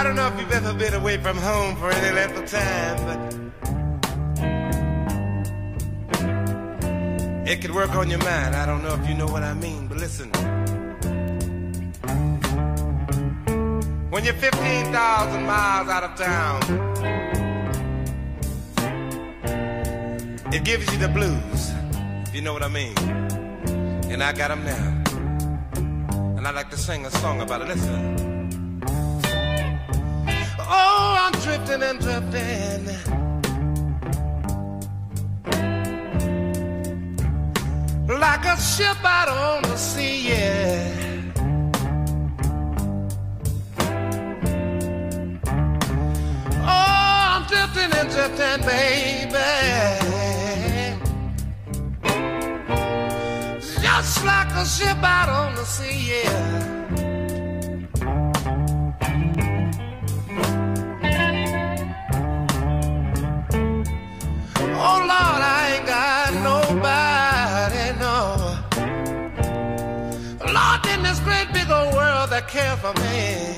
I don't know if you've ever been away from home for any length of time, but it could work on your mind. I don't know if you know what I mean, but listen. When you're 15,000 miles out of town, it gives you the blues, if you know what I mean. And I got them now. And I'd like to sing a song about it. Listen. Oh, I'm drifting and drifting. Like a ship out on the sea, yeah. Oh, I'm drifting and drifting, baby. Just like a ship out on the sea, yeah. Care for me.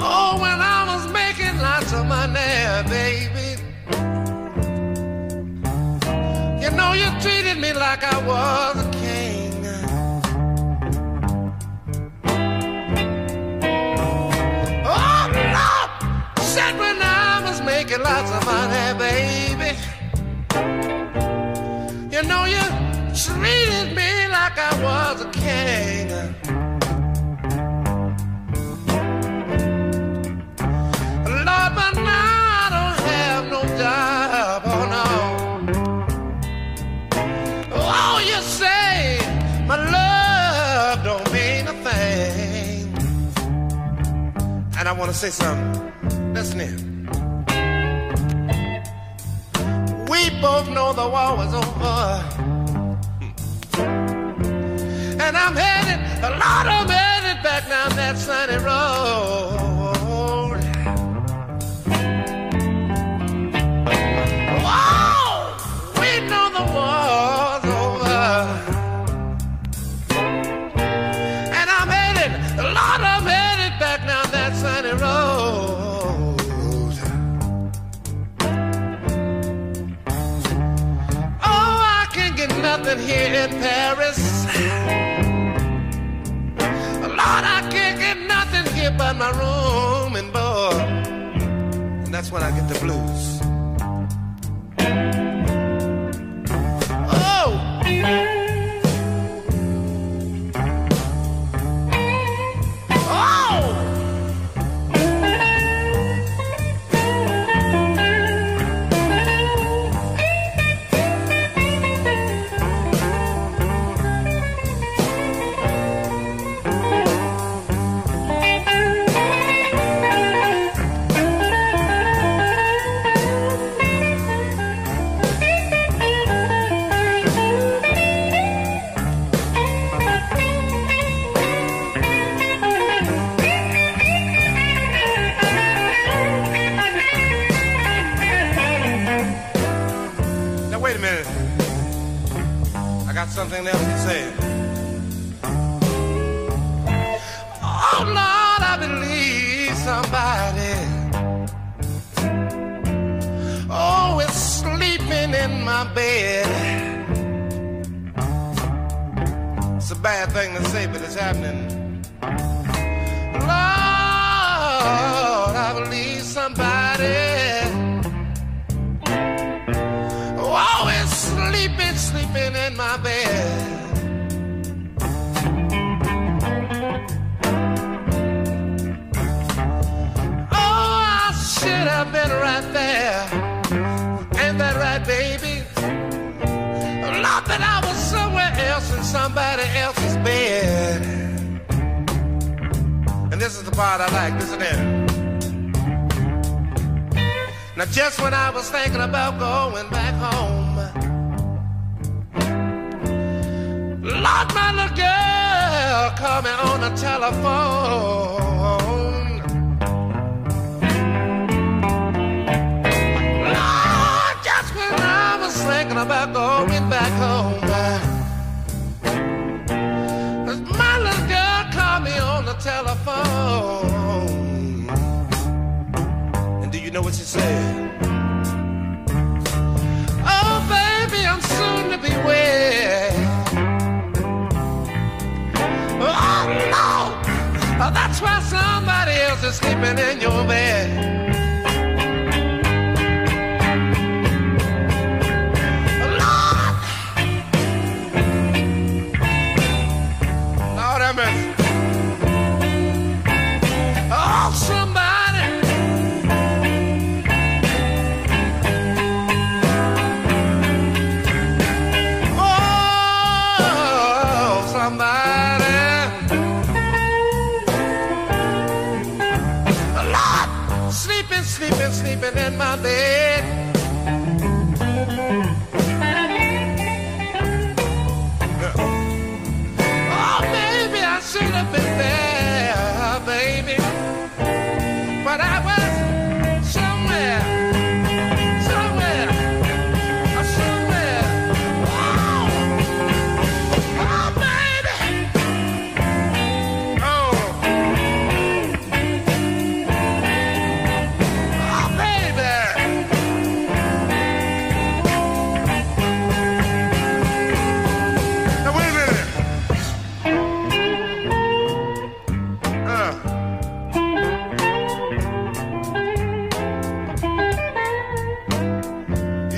Oh, when I was making lots of money, baby. You know, you treated me like I was a king. Oh, Lord, said when I was making lots of money, baby. Want to say something. Listen here. We both know the war is over. And I'm headed, a lot of headed back down that sunny road. Here in Paris. Lord, I can't get nothing here but my room and board. And that's when I get the blues. Got something else to say. Oh Lord, I believe somebody. Oh, is sleeping in my bed. It's a bad thing to say, but it's happening. This is the part I like, listen here. Now just when I was thinking about going back home, Lord, my little girl called me on the telephone. Lord, just when I was thinking about going what she said. Oh, baby, I'm soon to be wed. Oh, no, oh, that's why somebody else is sleeping in your bed.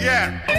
Yeah.